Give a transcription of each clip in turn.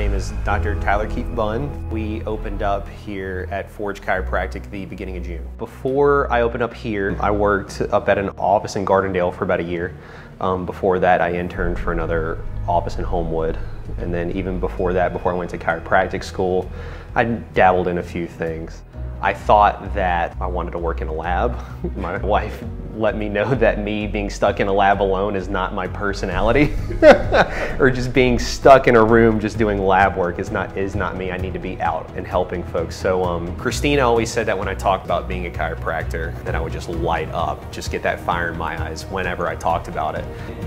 name is Dr. Tyler Keith Bunn. We opened up here at Forge Chiropractic the beginning of June. Before I opened up here, I worked up at an office in Gardendale for about a year. Um, before that, I interned for another office in Homewood. And then even before that, before I went to chiropractic school, I dabbled in a few things. I thought that I wanted to work in a lab. My wife let me know that me being stuck in a lab alone is not my personality. or just being stuck in a room just doing lab work is not is not me. I need to be out and helping folks. So um, Christina always said that when I talked about being a chiropractor, that I would just light up, just get that fire in my eyes whenever I talked about it.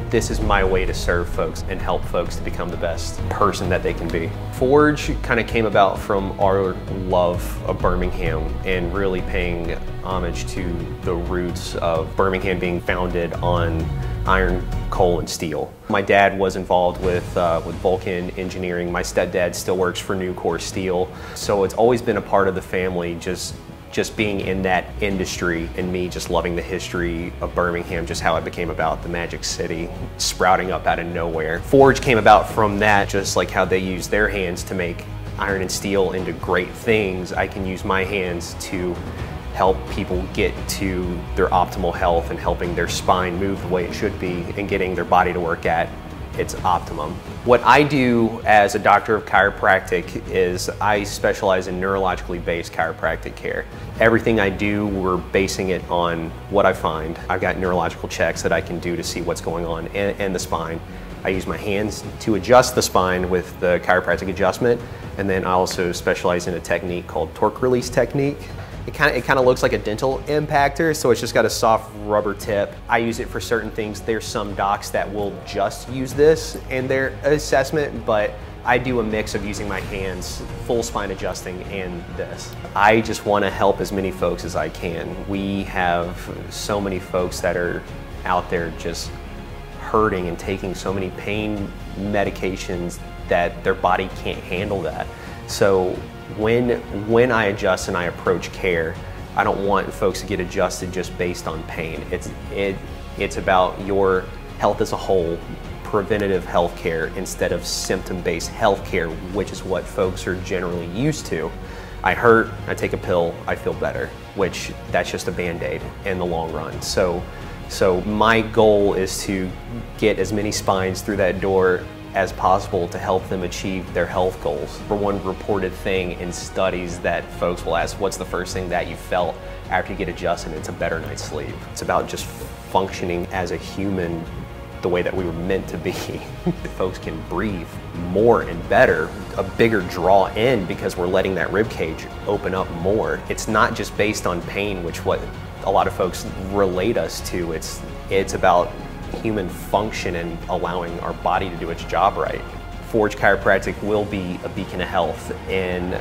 This is my way to serve folks and help folks to become the best person that they can be. Forge kind of came about from our love of Birmingham and really paying homage to the roots of Birmingham being founded on iron, coal, and steel. My dad was involved with, uh, with Vulcan Engineering. My stepdad still works for Nucor Steel. So it's always been a part of the family just just being in that industry and me just loving the history of Birmingham, just how it became about the Magic City sprouting up out of nowhere. Forge came about from that, just like how they use their hands to make iron and steel into great things, I can use my hands to help people get to their optimal health and helping their spine move the way it should be and getting their body to work at its optimum. What I do as a doctor of chiropractic is I specialize in neurologically based chiropractic care. Everything I do, we're basing it on what I find. I've got neurological checks that I can do to see what's going on in, the spine. I use my hands to adjust the spine with the chiropractic adjustment, and then I also specialize in a technique called torque release technique. It kind of it kind of looks like a dental impactor, so it's just got a soft rubber tip. I use it for certain things. There's some docs that will just use this in their assessment, but I do a mix of using my hands, full spine adjusting, and this. I just want to help as many folks as I can. We have so many folks that are out there just hurting and taking so many pain medications that their body can't handle that. So when, when I adjust and I approach care, I don't want folks to get adjusted just based on pain. It's, it, it's about your health as a whole, preventative health care instead of symptom-based health care, which is what folks are generally used to. I hurt, I take a pill, I feel better, which that's just a band-aid in the long run. So so my goal is to get as many spines through that door as possible to help them achieve their health goals. For one reported thing in studies that folks will ask, what's the first thing that you felt after you get adjusted? It's a better night's sleep. It's about just functioning as a human the way that we were meant to be. folks can breathe more and better, a bigger draw in because we're letting that rib cage open up more. It's not just based on pain, which what a lot of folks relate us to. It's, it's about human function and allowing our body to do its job right. Forge Chiropractic will be a beacon of health in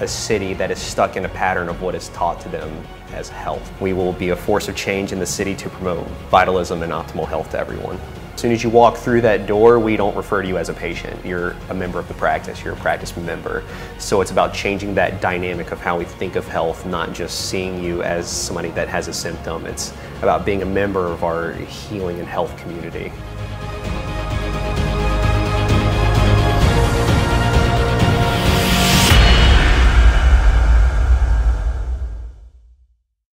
a city that is stuck in a pattern of what is taught to them as health. We will be a force of change in the city to promote vitalism and optimal health to everyone. As soon as you walk through that door, we don't refer to you as a patient. You're a member of the practice, you're a practice member. So it's about changing that dynamic of how we think of health, not just seeing you as somebody that has a symptom. It's about being a member of our healing and health community.